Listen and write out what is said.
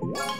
What?